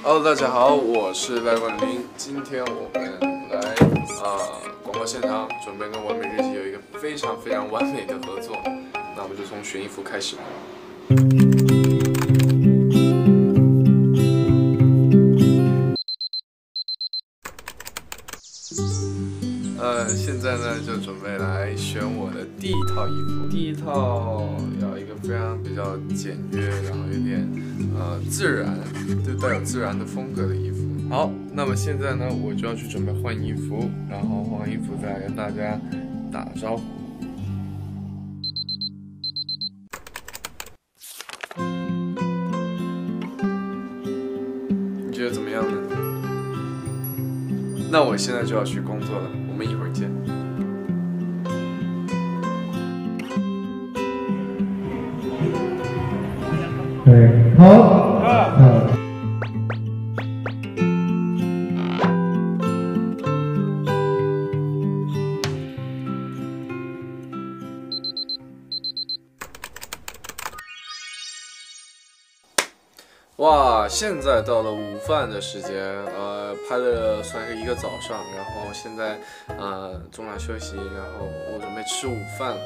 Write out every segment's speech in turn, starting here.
Hello，大家好，我是赖冠霖。今天我们来啊广播现场，准备跟完美日记有一个非常非常完美的合作。那我们就从选衣服开始吧。呃，现在呢就准备来选我的第一套衣服。第一套要一个非常比较简约，然后有点呃自然，就带有自然的风格的衣服。好，那么现在呢，我就要去准备换衣服，然后换完衣服再来跟大家打招呼。你觉得怎么样呢？那我现在就要去工作了，我们一会儿见。对，好，哇，现在到了午饭的时间，呃，拍了算是一个早上，然后现在呃中场休息，然后我准备吃午饭了。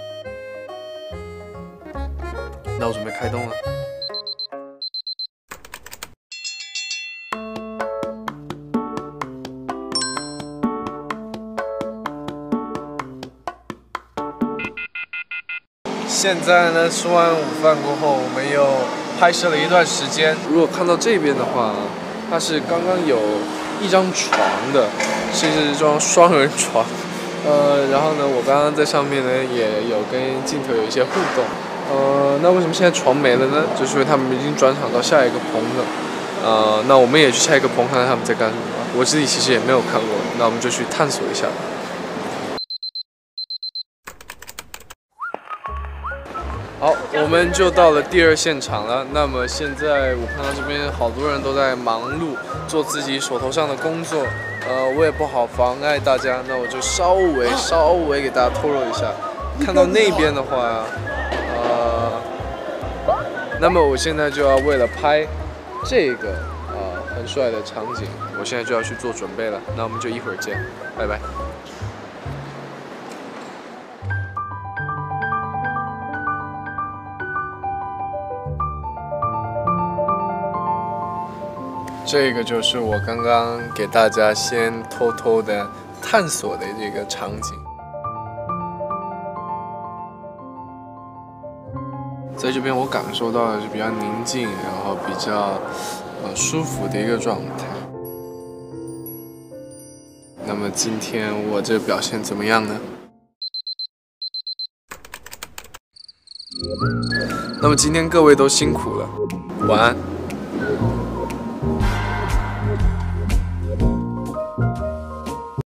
那我准备开动了。现在呢，吃完午饭过后，我们又拍摄了一段时间。如果看到这边的话，它是刚刚有一张床的，是一张双人床。呃，然后呢，我刚刚在上面呢也有跟镜头有一些互动。呃，那为什么现在床没了呢？就是因为他们已经转场到下一个棚了。呃，那我们也去下一个棚看看他们在干什么。我自己其实也没有看过，那我们就去探索一下。好，我们就到了第二现场了。那么现在我看到这边好多人都在忙碌做自己手头上的工作，呃，我也不好妨碍大家，那我就稍微稍微给大家透露一下。看到那边的话，呃，那么我现在就要为了拍这个呃很帅的场景，我现在就要去做准备了。那我们就一会儿见，拜拜。这个就是我刚刚给大家先偷偷的探索的这个场景，在这边我感受到的是比较宁静，然后比较呃舒服的一个状态。那么今天我这表现怎么样呢？那么今天各位都辛苦了，晚安。